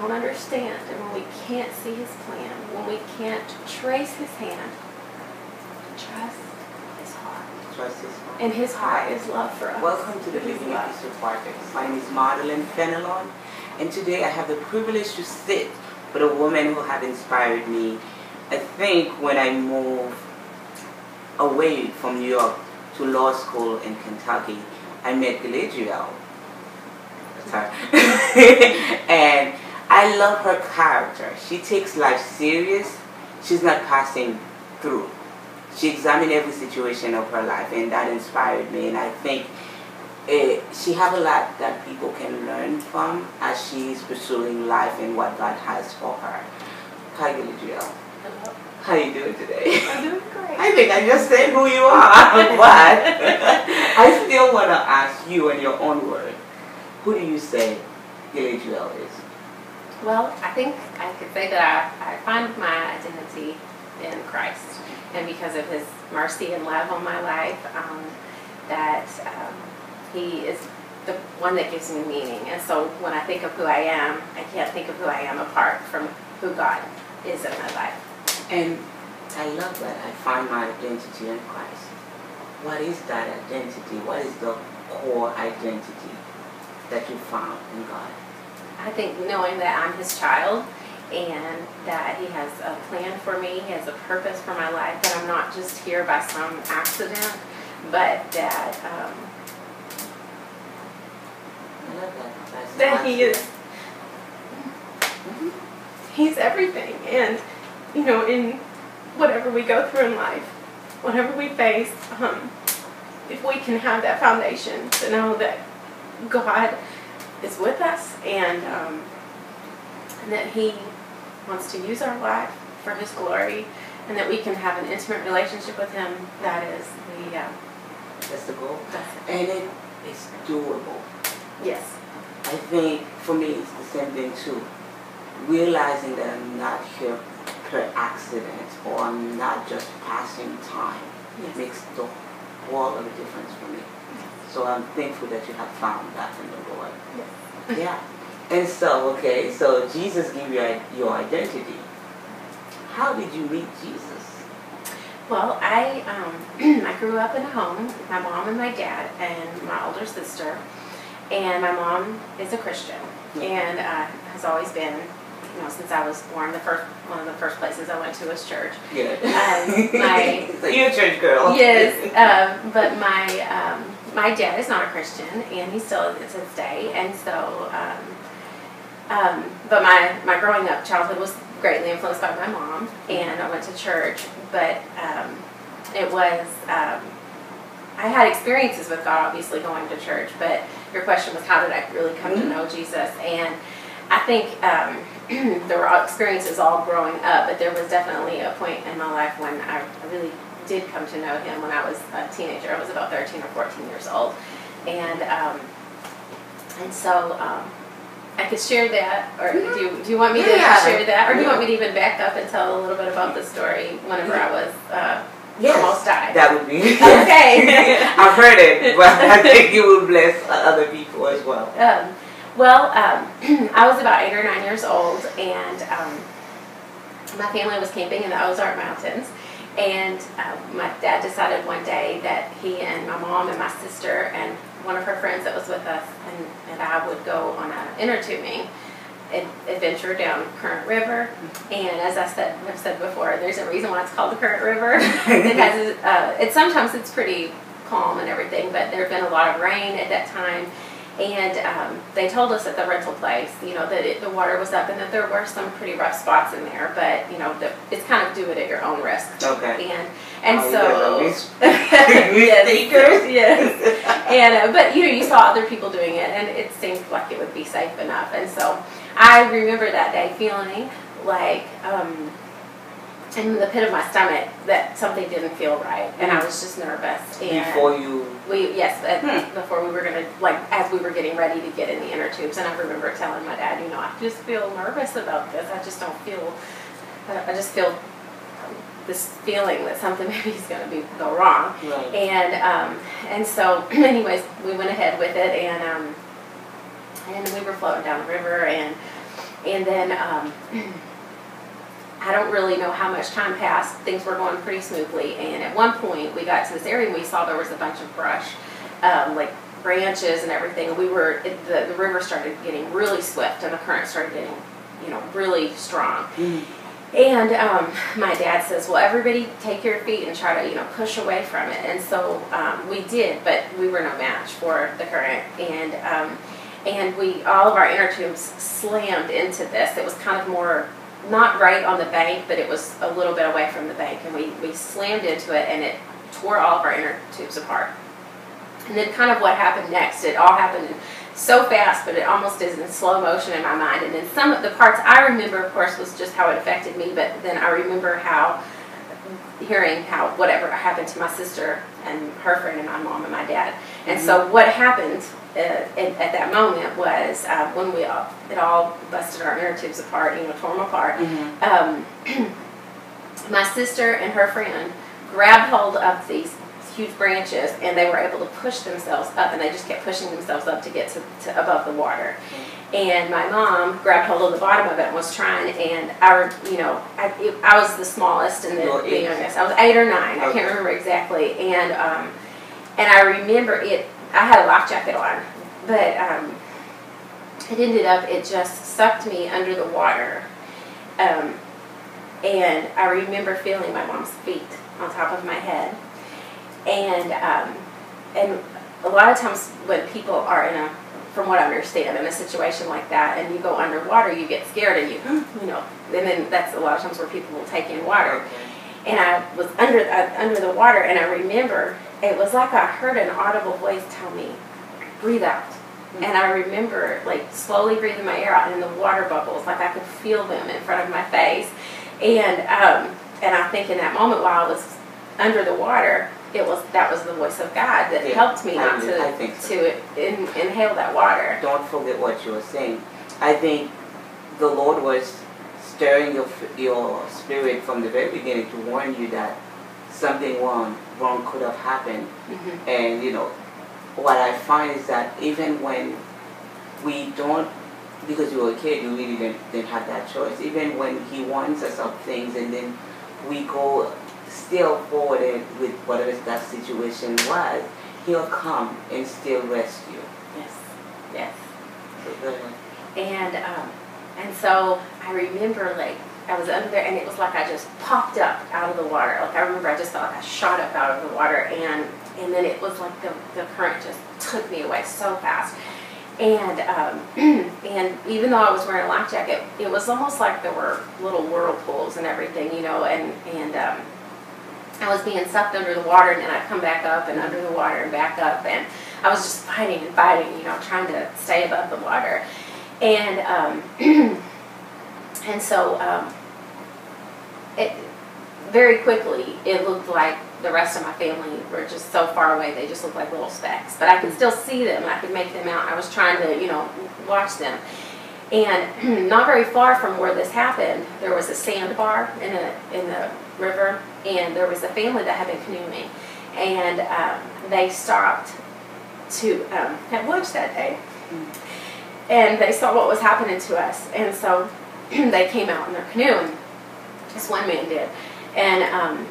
don't understand and when we can't see his plan, when we can't trace his hand, trust his heart. Trust his heart. And his heart is love for us. Welcome to the Living Epistle Podcast. My name is Madeline Fenelon, and today I have the privilege to sit with a woman who have inspired me. I think when I moved away from New York to law school in Kentucky, I met Galadrielle and I love her character. She takes life serious. She's not passing through. She examined every situation of her life, and that inspired me. And I think it, eh, she have a lot that people can learn from as she's pursuing life and what God has for her. Hi, Galadrielle. How you doing today? I'm doing great. I think I just said who you are, but I still want to ask you in your own words who do you say Galadrielle is? Well, I think I could say that I, I find my identity in Christ. And because of his mercy and love on my life, um, that um, he is the one that gives me meaning. And so when I think of who I am, I can't think of who I am apart from who God is in my life. And I love that. I find my identity in Christ. What is that identity? What is the core identity? that you found in God? I think knowing that I'm His child and that He has a plan for me, He has a purpose for my life, that I'm not just here by some accident, but that um, that. that He is. Mm-hmm. He's everything, and you know, in whatever we go through in life, whatever we face, um, if we can have that foundation to know that God is with us and, um, and that He wants to use our life for His glory and that we can have an intimate relationship with Him. That is the uh, that's the goal. That's and it is doable. Yes. I think for me it's the same thing too. Realizing that I'm not here per accident or I'm not just passing time yes. makes the world of a difference for me. So I'm thankful that you have found that in the Lord. Yes. Yeah. And so, okay, so Jesus gave you your identity. How did you meet Jesus? Well, I um, I grew up in a home with my mom and my dad and my older sister, and my mom is a Christian and uh, has always been you know, since I was born, the first one of the first places I went to was church. Yeah. Um, my so a church girl. Yes, um, but my um, my dad is not a Christian, and he still is to this day. And so, um, um, but my my growing up childhood was greatly influenced by my mom, and I went to church. But um, it was um, I had experiences with God, obviously going to church. But your question was, how did I really come mm-hmm. to know Jesus? And I think um, there were experiences all growing up, but there was definitely a point in my life when I really did come to know him when I was a teenager. I was about 13 or 14 years old. And, um, and so um, I could share that, or do you, do you want me to yeah. share that, or do you want me to even back up and tell a little bit about the story whenever I was uh, yes, almost died? That would be okay. I've heard it, but I think it would bless other people as well. Um, well, um, I was about eight or nine years old, and um, my family was camping in the Ozark Mountains and uh, my dad decided one day that he and my mom and my sister and one of her friends that was with us and, and I would go on an inner tubing adventure down Current River. And as I said, have said before, there's a reason why it's called the Current River. it has, uh, it sometimes it's pretty calm and everything, but there had been a lot of rain at that time and um, they told us at the rental place, you know, that it, the water was up and that there were some pretty rough spots in there, but you know, the, it's kind of do it at your own risk. Okay. And and oh, so yes, yes. and uh, but you know, you saw other people doing it, and it seemed like it would be safe enough. And so I remember that day feeling like. Um, in the pit of my stomach that something didn't feel right, and I was just nervous. And before you, we yes, hmm. before we were gonna like as we were getting ready to get in the inner tubes, and I remember telling my dad, you know, I just feel nervous about this. I just don't feel. I just feel this feeling that something maybe is going to be go wrong. Right. And um, and so, anyways, we went ahead with it, and um, and we were floating down the river, and and then um, I don't really know how much time passed. Things were going pretty smoothly, and at one point we got to this area and we saw there was a bunch of brush, um, like branches and everything. And we were it, the the river started getting really swift, and the current started getting, you know, really strong. Mm. And um, my dad says, "Well, everybody take your feet and try to, you know, push away from it." And so um, we did, but we were no match for the current, and um, and we all of our inner tubes slammed into this. It was kind of more not right on the bank, but it was a little bit away from the bank, and we we slammed into it, and it tore all of our inner tubes apart. And then, kind of what happened next? It all happened so fast, but it almost is in slow motion in my mind. And then some of the parts I remember, of course, was just how it affected me, but then I remember how hearing how whatever happened to my sister and her friend and my mom and my dad. And mm-hmm. so what happened at, at, that moment was uh, when we all, it all busted our inner tubes apart, you know, tore them apart. Mm-hmm. Um, my sister and her friend grabbed hold of these huge branches and they were able to push themselves up and they just kept pushing themselves up to get to, to above the water and my mom grabbed hold of the bottom of it and was trying and I you know I, it, I was the smallest and the, the youngest I was eight or nine okay. I can't remember exactly and um, and I remember it I had a life jacket on but um, it ended up it just sucked me under the water. Um, and I remember feeling my mom's feet on top of my head. And um, and a lot of times when people are in a, from what I understand, in a situation like that, and you go underwater, you get scared and you, you know, and then that's a lot of times where people will take in water. And I was under uh, under the water, and I remember it was like I heard an audible voice tell me, "Breathe out." Mm-hmm. And I remember like slowly breathing my air out, and the water bubbles, like I could feel them in front of my face. And um, and I think in that moment while I was under the water, it was that was the voice of God that yeah, helped me not to so. to in, inhale that water. Don't forget what you were saying. I think the Lord was stirring your your spirit from the very beginning to warn you that something wrong wrong could have happened. Mm-hmm. And you know, what I find is that even when we don't because you were a kid, you really didn't, didn't have that choice. Even when he warns us of things and then we go still forward with whatever that situation was, he'll come and still rescue. Yes, yes. and um, and so I remember like I was under there and it was like I just popped up out of the water. Like I remember I just felt like I shot up out of the water and and then it was like the, the current just took me away so fast. And um, and even though I was wearing a life jacket, it was almost like there were little whirlpools and everything, you know, and and um, I was being sucked under the water and then I'd come back up and under the water and back up and I was just fighting and fighting, you know, trying to stay above the water. And um, and so um, it very quickly it looked like the rest of my family were just so far away they just looked like little specks. But I could still see them, I could make them out. I was trying to, you know, watch them. And not very far from where this happened, there was a sandbar in a in the river, and there was a family that had been canoeing, and um, they stopped to um, have lunch that day, and they saw what was happening to us, and so they came out in their canoe, and this one man did, and um,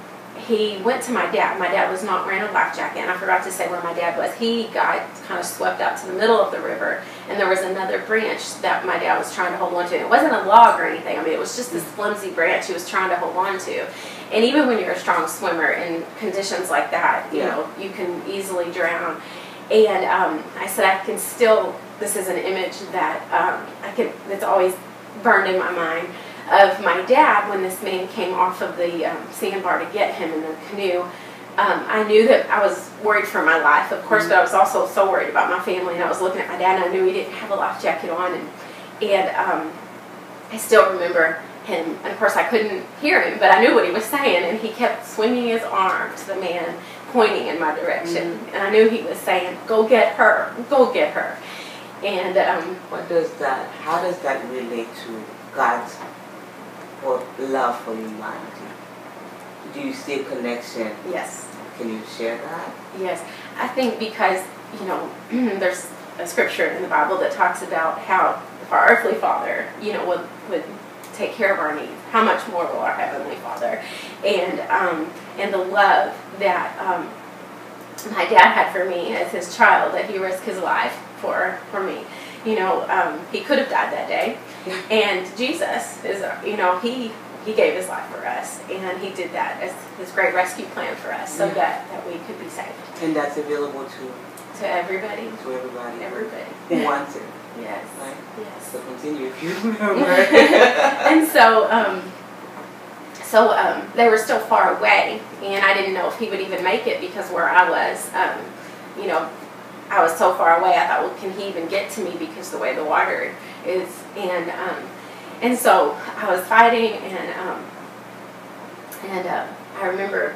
he went to my dad. My dad was not wearing a life jacket, and I forgot to say where my dad was. He got kind of swept out to the middle of the river, and there was another branch that my dad was trying to hold on to. It wasn't a log or anything. I mean, it was just this flimsy branch he was trying to hold on to. And even when you're a strong swimmer in conditions like that, you yeah. know, you can easily drown. And um, I said, I can still. This is an image that um, I can. That's always burned in my mind of my dad when this man came off of the um, sandbar to get him in the canoe. Um, I knew that I was worried for my life, of course, mm-hmm. but I was also so worried about my family. And I was looking at my dad, and I knew he didn't have a life jacket on, and and um, I still remember him. And of course, I couldn't hear him, but I knew what he was saying, and he kept swinging his arm to the man, pointing in my direction, mm-hmm. and I knew he was saying, "Go get her, go get her." And um, what does that? How does that relate to God's for love for humanity. do you see a connection? Yes. Can you share that? Yes. I think because, you know, there's a scripture in the Bible that talks about how our earthly father, you know, would, would take care of our needs. How much more will our heavenly father? And, um, and the love that um, my dad had for me as his child, that he risked his life for, for me. You know, um, he could have died that day. And Jesus is, you know, he he gave his life for us, and he did that as his great rescue plan for us, so yeah. that, that we could be saved. And that's available to to everybody. To everybody. Everybody who wants it. Yes. Right. Yes. So continue if you remember. and so, um, so um, they were still far away, and I didn't know if he would even make it because where I was, um, you know, I was so far away. I thought, well, can he even get to me because the way the water is, and um, and so I was fighting, and um, and uh, I remember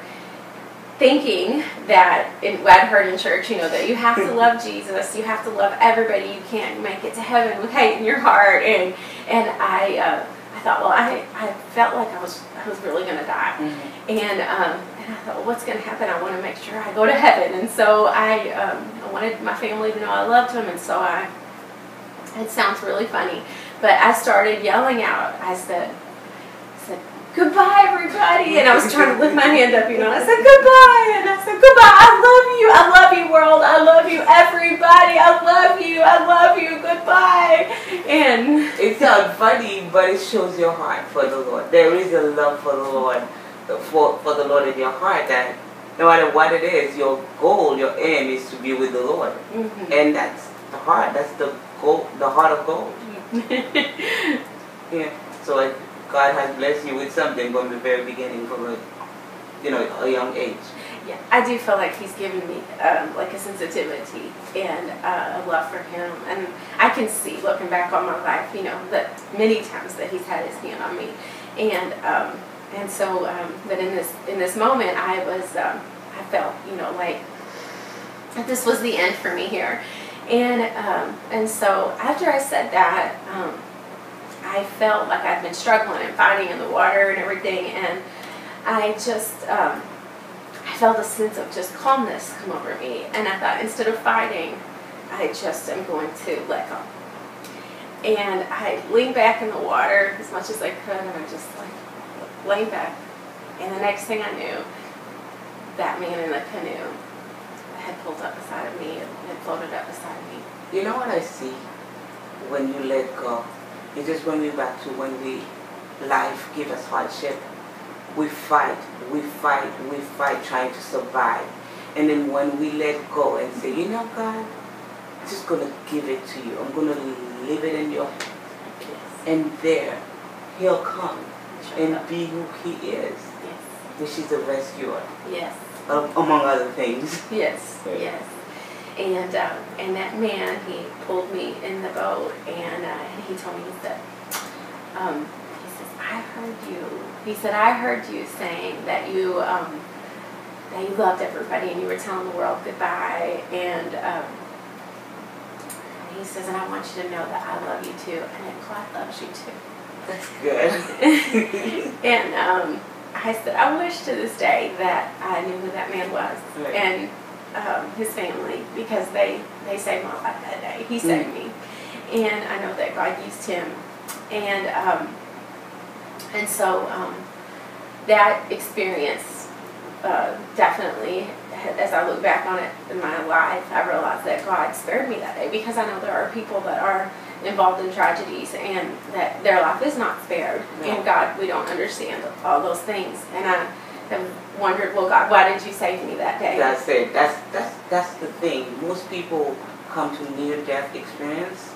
thinking that in, I'd heard in church, you know, that you have to love Jesus, you have to love everybody. You can't make it to heaven with hate in your heart, and and I. Uh, I thought, well, I, I felt like I was I was really going to die, mm-hmm. and um, and I thought, well, what's going to happen? I want to make sure I go to heaven, and so I um, I wanted my family to know I loved them, and so I. It sounds really funny, but I started yelling out. I said, I said, goodbye, everybody. And I was trying to lift my hand up, you know. I said, goodbye. And I said, goodbye. I love you. I love you, world. I love you, everybody. I love you. I love you. Goodbye. And it sounds funny, but it shows your heart for the Lord. There is a love for the Lord, for, for the Lord in your heart that no matter what it is, your goal, your aim is to be with the Lord. Mm-hmm. And that's the heart. That's the goal, the heart of gold. yeah. So like God has blessed you with something from the very beginning, from a you know a young age. Yeah, I do feel like He's given me um, like a sensitivity and uh, a love for Him, and I can see looking back on my life, you know, that many times that He's had His hand on me, and um, and so um, but in this in this moment, I was um, I felt you know like this was the end for me here and um, and so after I said that, um, I felt like I'd been struggling and fighting in the water and everything, and I just um, I felt a sense of just calmness come over me, and I thought instead of fighting, I just am going to let go. And I leaned back in the water as much as I could, and I just like leaned back. And the next thing I knew, that man in the canoe had pulled up beside of me floated up beside me. You know what I see when you let go? It just brings me back to when we life give us hardship. We fight, we fight, we fight trying to survive. And then when we let go and say, you know God, I'm just gonna give it to you. I'm gonna leave it in your yes. and there he'll come and be who he is. Yes. Which is a rescuer. Yes um, among other things. Yes, yes. And um, and that man, he pulled me in the boat, and, uh, he told me, he said, um, he says, I heard you. He said, I heard you saying that you um, that you loved everybody, and you were telling the world goodbye, and. Um, he says, and I want you to know that I love you too, and that God loves you too. That's good. and um, I said, I wish to this day that I knew who that man was right. and um, his family because they, they saved my life that day. He saved mm. me. And I know that God used him. And, um, and so um, that experience uh, definitely, as I look back on it in my life, I realize that God spared me that day because I know there are people that are involved in tragedies and that their life is not spared. No. And God, we don't understand all those things. And I have wondered, well, God, why did you save me that day? That's it. That's that's that's the thing. Most people come to near death experience.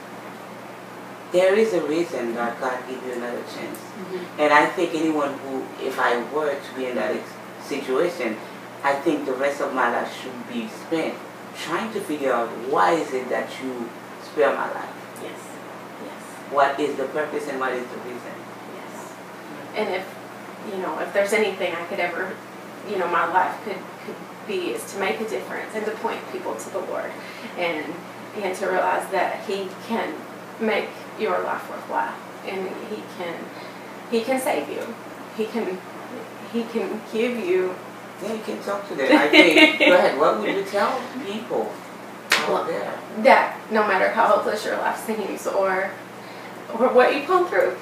There is a reason that God gave you another chance. Mm-hmm. And I think anyone who, if I were to be in that situation, I think the rest of my life should be spent trying to figure out why is it that you spare my life Yes. Yes. what is the purpose and what is the reason. Yes. And if, you know, if there's anything I could ever, you know, my life could, could be is to make a difference and to point people to the Lord and, and to realize that He can make your life worthwhile and He can, He can save you. He can, He can give you. Yeah, you can talk to them. I think. go ahead. What would you tell people there? That no matter how hopeless your life seems, or or what you've gone through,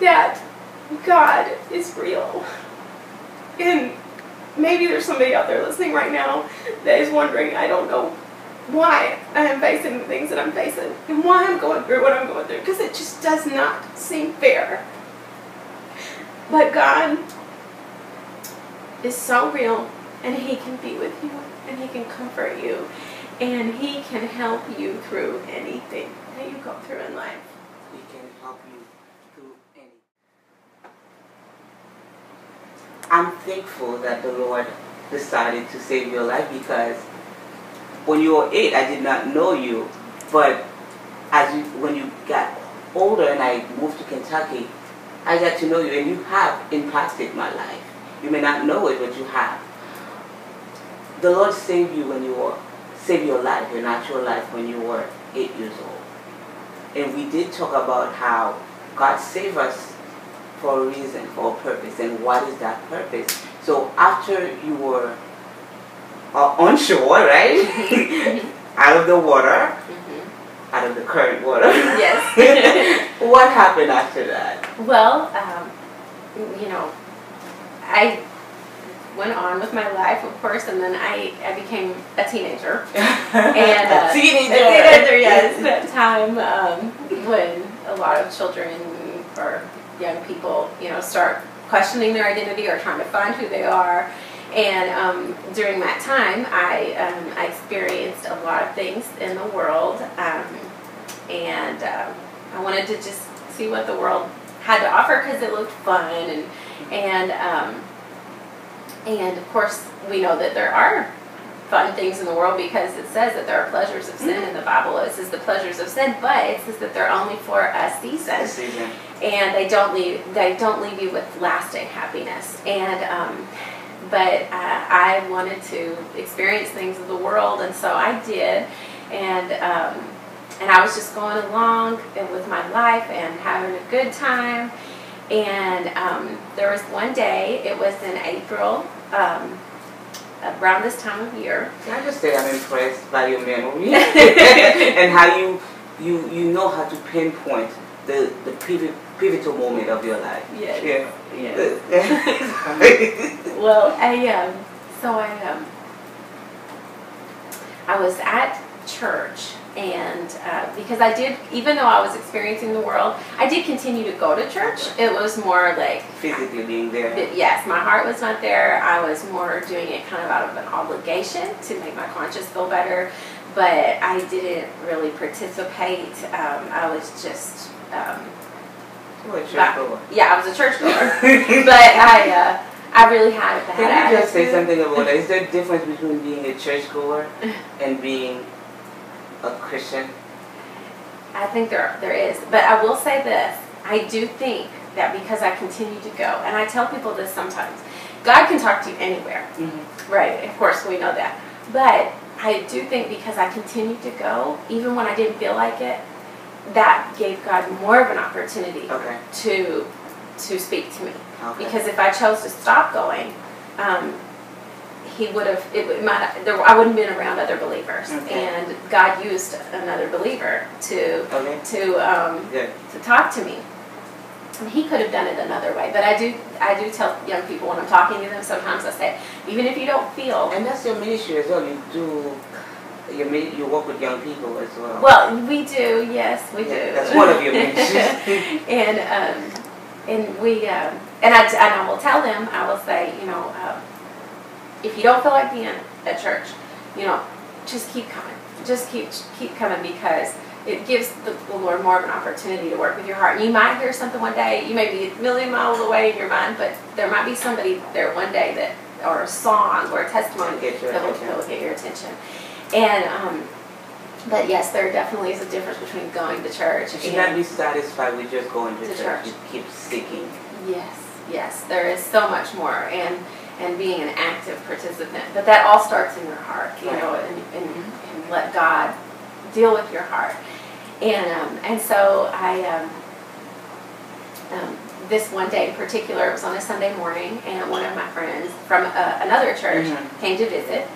that God is real. And maybe there's somebody out there listening right now that is wondering, I don't know why I am facing the things that I'm facing and why I'm going through what I'm going through because it just does not seem fair. But God is so real and He can be with you and He can comfort you and He can help you through anything that you go through in life. He can help you through any. I'm thankful that the Lord decided to save your life because when you were eight, I did not know you, but as you, when you got older and I moved to Kentucky, I got to know you, and you have impacted my life. You may not know it, but you have. The Lord saved you when you were saved your life, your natural life, when you were eight years old. And we did talk about how God saved us for a reason, for a purpose, and what is that purpose? So after you were uh, on shore, right? out of the water, mm-hmm. out of the current water. Yes. what happened after that? Well, um, you know, I went on with my life, of course, and then I, I became a teenager. and uh, a teenager. A teenager, yes. That time um, when a lot of children or young people, you know, start questioning their identity or trying to find who they are. And um, during that time, I, um, I experienced a lot of things in the world, um, and uh, I wanted to just see what the world had to offer because it looked fun, and and um, and of course we know that there are fun things in the world because it says that there are pleasures of sin in the Bible. It says the pleasures of sin, but it says that they're only for a season, a season. And they don't leave they don't leave you with lasting happiness. And um, but uh, I wanted to experience things of the world, and so I did, and um, and I was just going along with my life and having a good time. And um, there was one day, it was in April, um, around this time of year. Can I just say I'm impressed by your memory and how you you you know how to pinpoint the the pivot, pivotal moment of your life. Yes. Yeah. Yes. well, I um, so I um, I was at church and uh, because I did, even though I was experiencing the world, I did continue to go to church. It was more like physically being there. Yes, my heart was not there. I was more doing it kind of out of an obligation to make my conscience feel better, but I didn't really participate. Um, I was just. Um, yeah, I was a churchgoer, but I. Uh, I really had a bad Can you just say something about that? Is there a difference between being a churchgoer and being a Christian? I think there there is, but I will say this: I do think that because I continue to go, and I tell people this sometimes, God can talk to you anywhere, mm-hmm. right? Of course, we know that, but I do think because I continued to go, even when I didn't feel like it, that gave God more of an opportunity okay. to to speak to me. Okay. Because if I chose to stop going, um, he would have it, it might there I wouldn't have been around other believers okay. and God used another believer to to um, to talk to me and he could have done it another way but I do I do tell young people when I'm talking to them sometimes I say even if you don't feel and that's your ministry as well you do you meet, you work with young people as well well we do yes we yeah, do that's one of your ministries and um, and we um, and I and I will tell them I will say you know uh, if you don't feel like being at church, you know, just keep coming. Just keep keep coming because it gives the, the, Lord more of an opportunity to work with your heart. And you might hear something one day. You may be a million miles away in your mind, but there might be somebody there one day that, or a song or a testimony that will, that will get your attention. And um, but yes, there definitely is a difference between going to church. You should not be satisfied with just going to, to church. church. You keep seeking. Yes, yes, there is so much more and and being an active participant. But that all starts in your heart, you right. know, and, and, and, let God deal with your heart. And um, and so I um, um, this one day in particular, it was on a Sunday morning, and one of my friends from uh, another church Mhm. came to visit.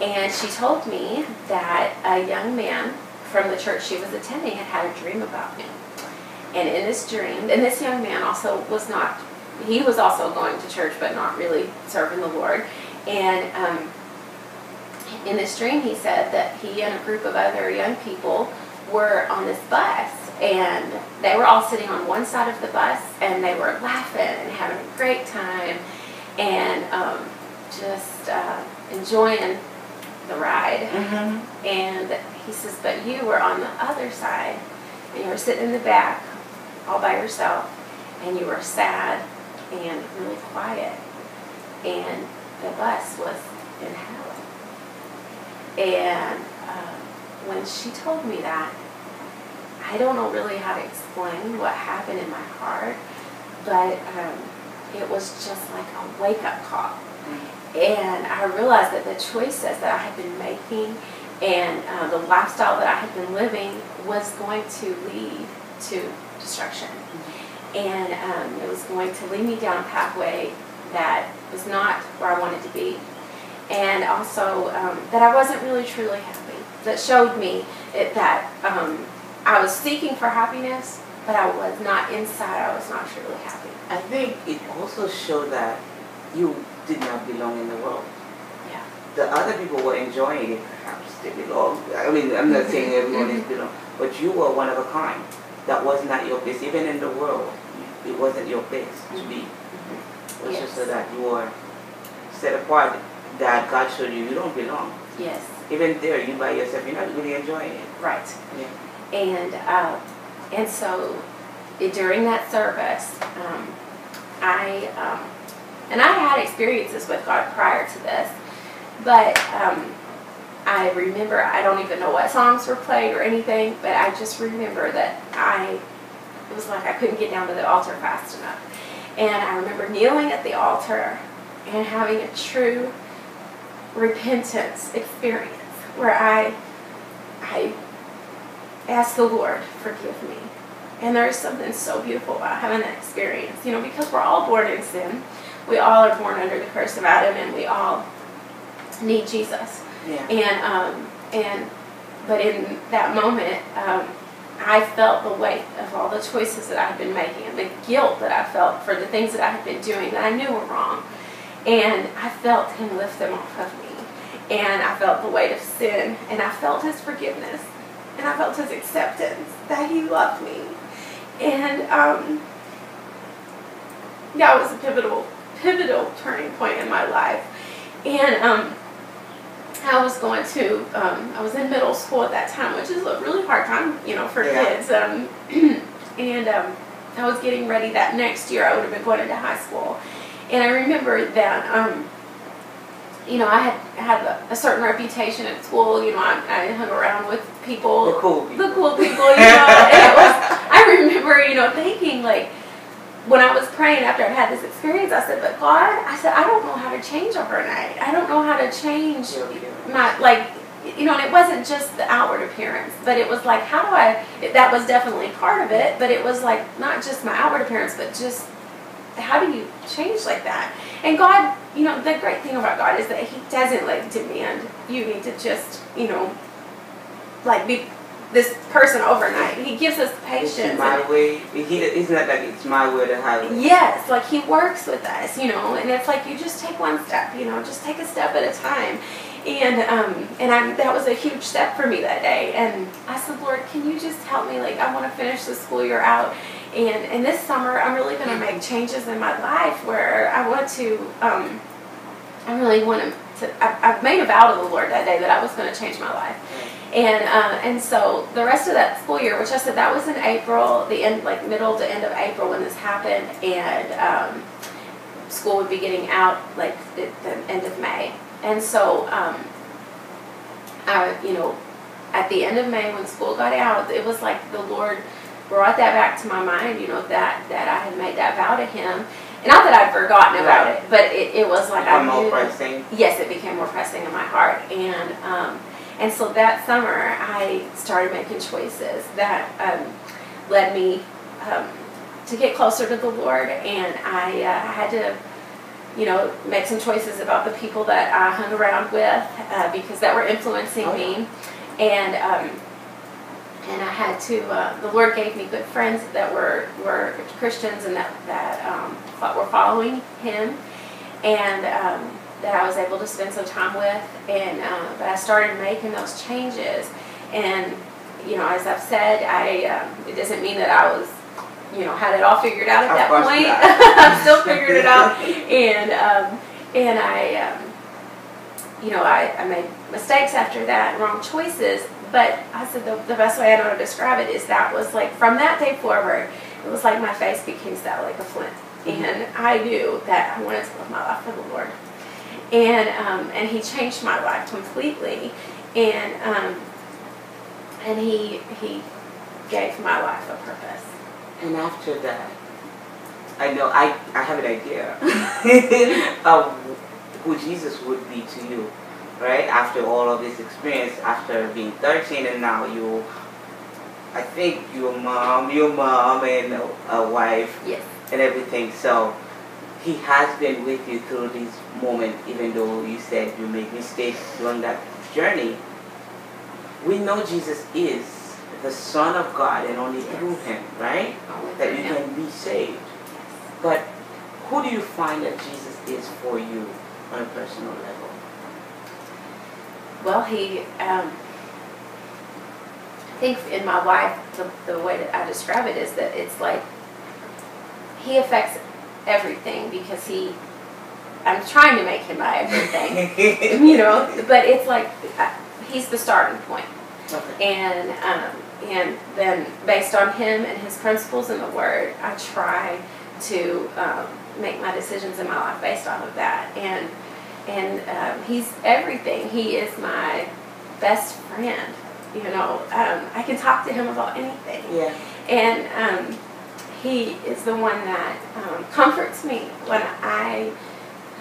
And she told me that a young man from the church she was attending had had a dream about him. And in this dream, and this young man also was not, he was also going to church, but not really serving the Lord. And um, in this dream, he said that he and a group of other young people were on this bus. And they were all sitting on one side of the bus, and they were laughing and having a great time, and um, just uh, enjoying the ride. Mm-hmm. And he says, but you were on the other side, and you were sitting in the back all by yourself, and you were sad and really quiet, and the bus was in hell. And um, when she told me that, I don't know really how to explain what happened in my heart, but um, it was just like a wake up call. And I realized that the choices that I had been making and uh, the lifestyle that I had been living was going to lead to destruction. And um, it was going to lead me down a pathway that was not where I wanted to be. And also um, that I wasn't really truly happy. That showed me it, that um, I was seeking for happiness, but I was not inside, I was not truly happy. I think it also showed that you did not belong in the world. Yeah. The other people were enjoying it, perhaps they belong. I mean, I'm not saying everyone is belong, but you were one of a kind. That was not your place. Even in the world, it wasn't your place to be. It was just so that you were set apart, that God showed you you don't belong. Yes, Even there, you by yourself, you're not really enjoying it. right. Yeah. And uh, and so it- during that service, um, I um, and I had experiences with God prior to this, but um, I remember I don't even know what songs were played or anything, but I just remember that I it was like I couldn't get down to the altar fast enough, and I remember kneeling at the altar and having a true repentance experience where I I ask the Lord, forgive me. And there is something so beautiful about having that experience, you know, because we're all born in sin. We all are born under the curse of Adam, and we all need Jesus. Yeah. And um, and but in that moment, um, I felt the weight of all the choices that I had been making, and the guilt that I felt for the things that I had been doing that I knew were wrong. And I felt Him lift them off of me, and I felt the weight of sin, and I felt His forgiveness, and I felt His acceptance that He loved me, and um, that was a pivotal, pivotal turning point in my life, and um. I was going to, um, I was in middle school at that time, which is a really hard time, you know, for Yeah. kids. Um, and um, I was getting ready that next year. I would have been going into high school, and I remember that, um, you know, I had had a, certain reputation at school. You know, I, I hung around with people, The cool people. the cool people, you know. and it was, I remember, you know, thinking like, when I was praying after I had this experience, I said, "But God, I said I don't know how to change overnight. I don't know how to change my like." You know, and it wasn't just the outward appearance, but it was like, how do I? That was definitely part of it, but it was like not just my outward appearance, but just how do you change like that? And God, you know, the great thing about God is that He doesn't like demand you need to just, you know, like be this person overnight. He gives us patience. It's my way. He, it's not like it's my way to highway. Yes, like he works with us, you know, and it's like you just take one step, you know, just take a step at a time. And um, and I that was a huge step for me that day. And I said, Lord, can you just help me? Like I want to finish the school year out. And and this summer I'm really going to make changes in my life where I want to. Um, I really want to. to I, I made a vow to the Lord that day that I was going to change my life. And uh, and so the rest of that school year, which I said that was in April, the end like middle to end of April when this happened, and um, school would be getting out like at the end of May. And so um, I, you know, at the end of May when school got out, it was like the Lord brought that back to my mind. You know that that I had made that vow to Him. And not that I'd forgotten about it, but it, it was like I knew pressing. yes, it became more pressing in my heart. And um, and so that summer, I started making choices that um, led me um, to get closer to the Lord, and I uh, had to, you know, make some choices about the people that I hung around with uh, because that were influencing Oh, me, and um, and I had to. Uh, the Lord gave me good friends that were were Christians and that that um, were following Him, and um, that I was able to spend some time with, and uh, but I started making those changes, and you know, as I've said, I um, it doesn't mean that I was, you know, had it all figured out at that point. I've still figured it out, and um, and I, um, you know, I, I made mistakes after that, wrong choices. But I said the, the best way I know to describe it is that was like from that day forward, it was like my face became set like a flint, Mhm. and I knew that I wanted to live my life for the Lord, and um, and He changed my life completely, and um, and He He gave my life a purpose. And after that, I know I, I have an idea of who Jesus would be to you, right? After all of this experience, after being 13 and now you, I think your mom, your mom and a, a wife Yes. and everything. So he has been with you through this moment, even though you said you made mistakes during that journey. We know Jesus is the Son of God and only through him, right? that you can be saved. But who do you find that Jesus is for you on a personal level? Well, he, um, I think in my life, the, the way that I describe it is that it's like he affects everything because he, I'm trying to make him my everything, you know, but it's like uh, he's the starting point. Okay. And, um, and then based on him and his principles in the word, I try to um, make my decisions in my life based off of that. And and um, he's everything. He is my best friend. You know, um, I can talk to him about anything, Yeah. and um, he is the one that um, comforts me when I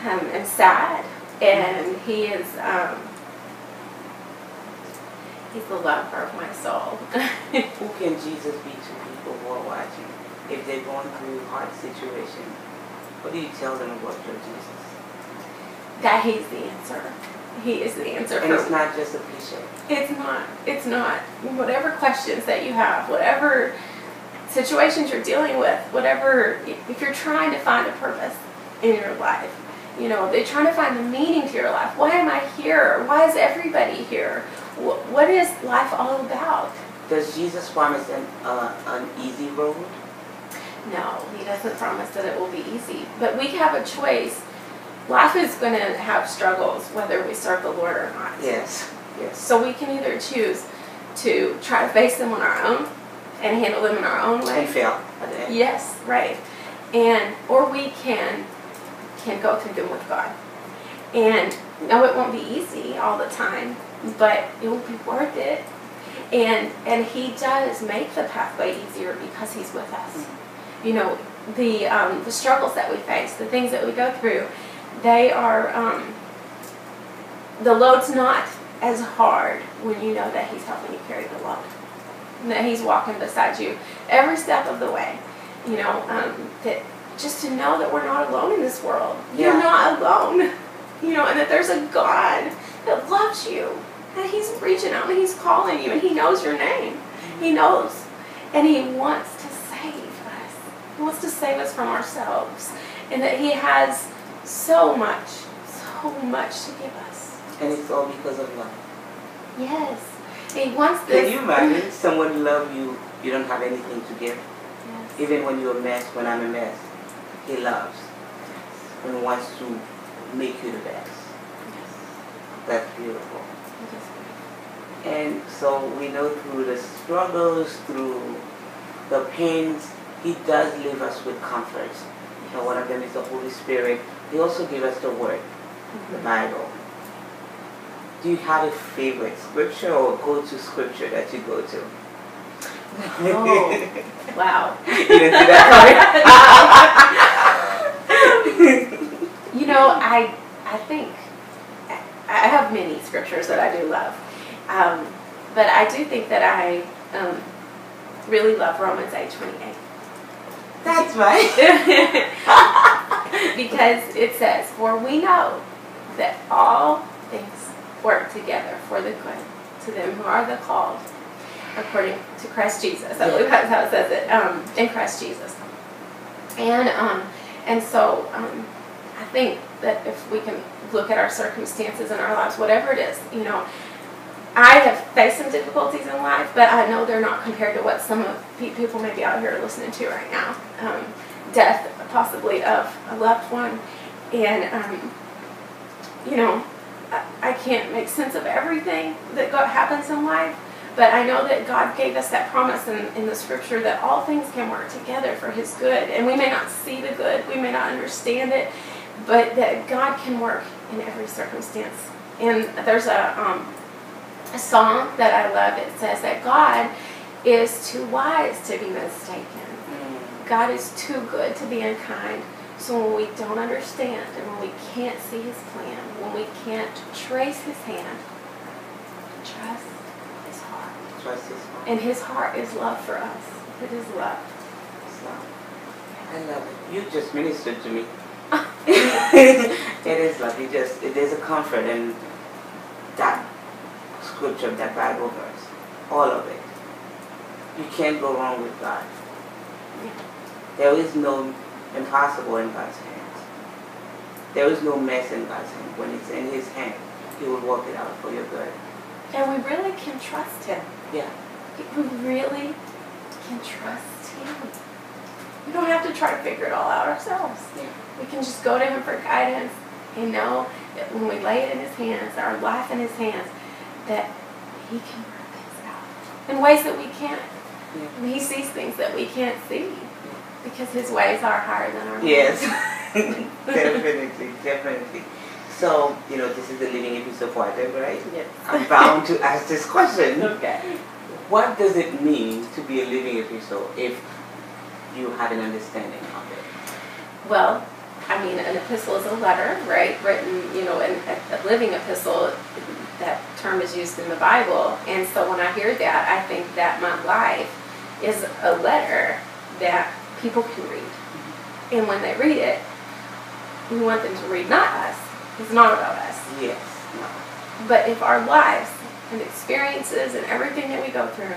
um, am sad, and he is. Um, He's the lover of my soul. Who can Jesus be to people who are watching? If they're going through a hard situation, what do you tell them about your Jesus? that he's the answer. He is the answer And it's not just a cliche. It's not. It's not. Whatever questions that you have, whatever situations you're dealing with, whatever, if you're trying to find a purpose in your life, you know, they're trying to find the meaning to your life. Why am I here? Why is everybody here? What is life all about? Does Jesus promise an, uh, an easy road? No, he doesn't promise that it will be easy. But we have a choice. Life is going to have struggles whether we serve the Lord or not. Yes. Yes. So we can either choose to try to face them on our own and handle them in our own way. And fail. at the end. Yes, right. And or we can can go through them with God. And no, it won't be easy all the time, but it will be worth it. And and He does make the pathway easier because He's with us. You know, the um, the struggles that we face, the things that we go through, they are um, the load's not as hard when you know that He's helping you carry the load, that He's walking beside you every step of the way. You know, um, that just to know that we're not alone in this world. You're not alone. You know, and that there's a God that loves you, that He's reaching out and He's calling you, and He knows your name. He knows, and He wants to save us. He wants to save us from ourselves, and that He has so much, so much to give us. And it's all because of love. Yes, Wants this. Can you imagine someone love you, you don't have anything to give? Yes. Even when you're a mess, when I'm a mess, he loves and wants to make you the best. That's beautiful. And so we know through the struggles, through the pains, he does leave us with comforts. And one of them is the Holy Spirit. He also gives us the Word, the mm-hmm. Bible. Do you have a favorite scripture or go-to scripture that you go to? Oh, wow. you didn't see that You know, I I think I have many scriptures that I do love, um, but I do think that I um, really love Romans eight twenty eight. That's right. because it says, For we know that all things work together for the good to them who are the called according to Christ Jesus. I believe that's how it says it, um, in Christ Jesus. And um, and so um, I think that if we can look at our circumstances in our lives, whatever it is, you know, I have faced some difficulties in life, but I know they're not compared to what some of people may be out here are listening to right now. Um, death, possibly, of a loved one. And, um, you know, I, can't make sense of everything that God happens in life, but I know that God gave us that promise in, in the scripture that all things can work together for His good. And we may not see the good, we may not understand it, but that God can work in every circumstance. And there's a, um, a song that I love. It says that God is too wise to be mistaken. Mm. God is too good to be unkind. So when we don't understand and when we can't see His plan, when we can't trace His hand, trust His heart. Trust His heart. And His heart is love for us. It is love. It's love. I love it. You just ministered to me. it is love. You just it is a comfort in that scripture, that Bible verse. All of it. You can't go wrong with God. There is no impossible in God's hands. There is no mess in God's hand. When it's in His hand, He will work it out for your good. And we really can trust Him. Yeah. We really can trust Him. We don't have to try to figure it all out ourselves. Yeah. We can just go to Him for guidance and know that when we lay it in His hands, our life in His hands, that He can work things out in ways that we can't. Yeah. He sees things that we can't see because His ways are higher than our Yes, definitely, definitely. So, you know, this is the living episode whatever, right? Yes. I'm bound to ask this question. Okay. What does it mean to be a living epistle if you have an understanding of it? Well, I mean, an epistle is a letter, right? Written, you know, and a, a living epistle, that term is used in the Bible. And so when I hear that, I think that my life is a letter that people can read. And when they read it, we want them to read not us. It's not about us. Yes. No. But if our lives and experiences and everything that we go through,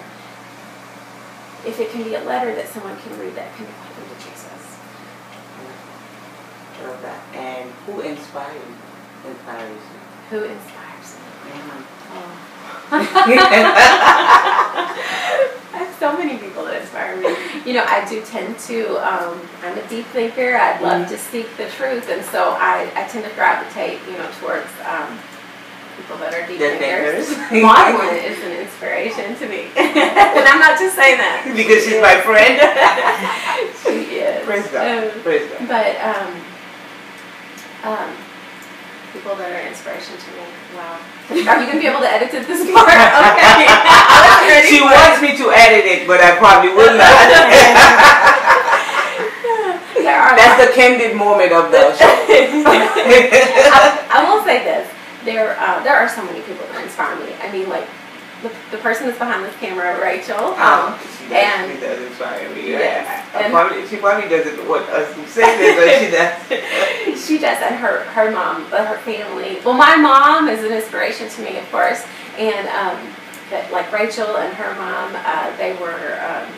if it can be a letter that someone can read that can point them to Jesus. I love that. And who inspires you? Inspires you? Who inspires me? Mm-hmm. Oh. I have so many people that inspire me. You know, I do tend to, um, I'm a deep thinker. I'd love mm-hmm. to seek the truth. And so I, I tend to gravitate, you know, towards um, people that are deep thinkers. Maudlin is an inspiration to me. and I'm not just saying that. Because she's my friend. she is. Praise God. Um, Praise God. But, um, um, people that are inspiration to me. Wow. Are you going to be able to edit it this part? Okay. she wants me to edit it, but I probably will not. That's the candid moment of the show. I, I, will say this. There, uh, there are so many people that inspire me. I mean, like, the, the person that's behind this camera, Rachel. Um, she and she does inspire me. Yes. I, I probably, she probably doesn't want us to say this, but she does. she does, and her her mom, but her family. Well, my mom is an inspiration to me, of course, and um, but like Rachel and her mom, uh, they were um,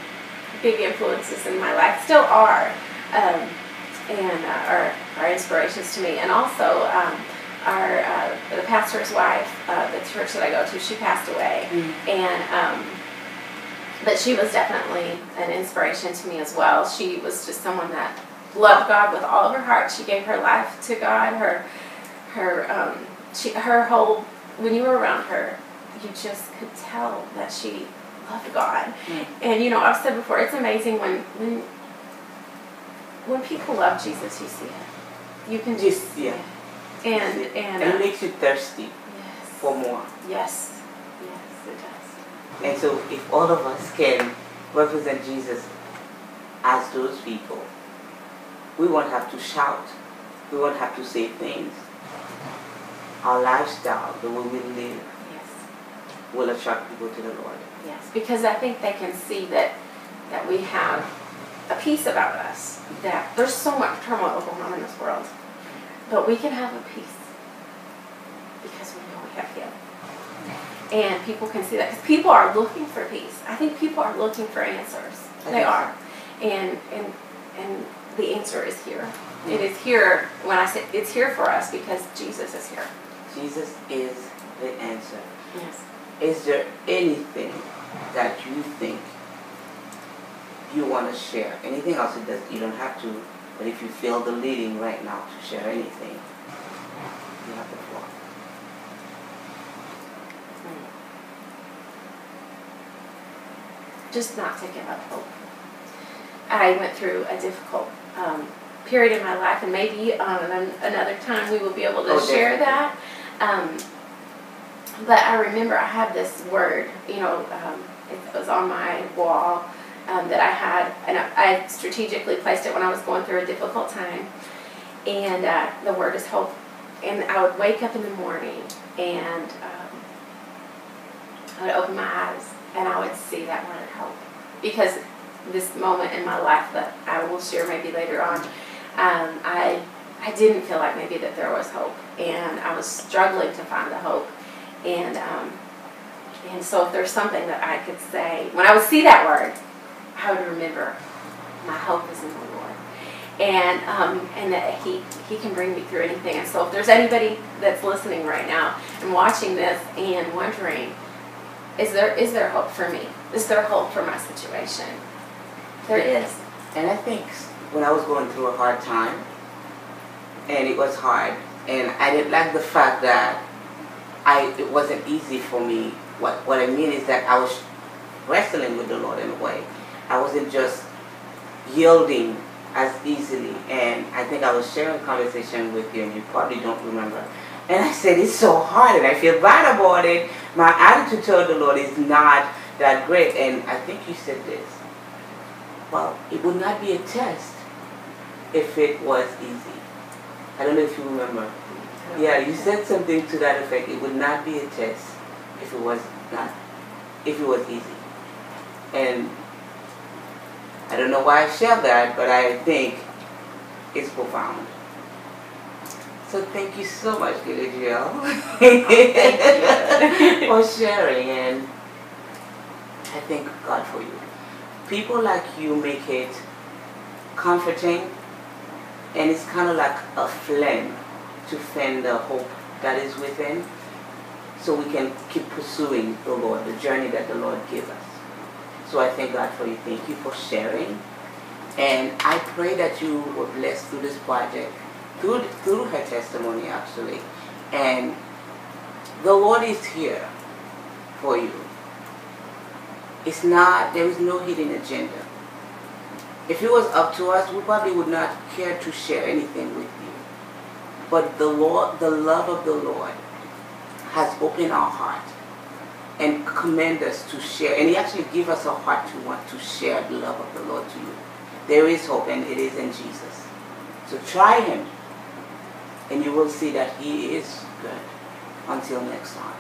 big influences in my life, still are, um, and uh, are are inspirations to me, and also. Our uh, the pastor's wife, uh, the church that I go to, she passed away, mm. and um, but she was definitely an inspiration to me as well. She was just someone that loved God with all of her heart. She gave her life to God. Her her um, she her whole when you were around her, you just could tell that she loved God. Mm. And you know, I've said before, it's amazing when when when people love Jesus, you see it. You can just yeah. And and, and it uh, makes you thirsty yes. for more. Yes. Yes, it does. And so if all of us can represent Jesus as those people, we won't have to shout. We won't have to say things. Our lifestyle, the way we live, yes. will attract people to the Lord. Yes, because I think they can see that that we have a peace about us that there's so much turmoil going on in this world, but we can have a peace because we know we have Him. And people can see that because people are looking for peace. I think people are looking for answers. They are, and and and the answer is here. It is here. When I say it's here for us because Jesus is here. Jesus is the answer. Yes. Is there anything that you think you want to share? Anything else it does you don't have to, but if you feel the leading right now to share anything, you have the floor. Just not to give up hope. I went through a difficult um, period in my life, and maybe an, another time we will be able to Oh, share that. Um, but I remember I had this word, you know, um, it was on my wall um, that I had, and I, I strategically placed it when I was going through a difficult time. And uh, the word is hope. And I would wake up in the morning and um, I would open my eyes and I would see that word hope. Because this moment in my life that I will share maybe later on, um, I I didn't feel like maybe that there was hope, and I was struggling to find the hope, and um, and so if there's something that I could say when I would see that word, I to remember my hope is in the Lord, and um, and that He He can bring me through anything. And so if there's anybody that's listening right now and watching this and wondering, is there is there hope for me? Is there hope for my situation? There is. And I think when I was going through a hard time, and it was hard, and I didn't like the fact that I it wasn't easy for me. What what I mean is that I was wrestling with the Lord in a way. I wasn't just yielding as easily, and I think I was sharing a conversation with you, and you probably don't remember. And I said it's so hard, and I feel bad about it. My attitude toward the Lord is not that great, and I think you said this. Well, it would not be a test if it was easy. I don't know if you remember. Yeah, you said something to that effect. It would not be a test if it was not, if it was easy. And I don't know why I share that, but I think it's profound. So thank you so much, Gilly Jill, for sharing, and I thank God for you. People like you make it comforting, and it's kind of like a flame to fan the hope that is within so we can keep pursuing the Lord, the journey that the Lord gave us. So I thank God for you. Thank you for sharing. And I pray that you were blessed through this project, through, through her testimony actually. And the Lord is here for you. It's not, there is no hidden agenda. If it was up to us, we probably would not care to share anything with you. But the Lord, the love of the Lord has opened our heart and command us to share. And He actually give us a heart to want to share the love of the Lord to you. There is hope and it is in Jesus. So try Him and you will see that He is good. Until next time.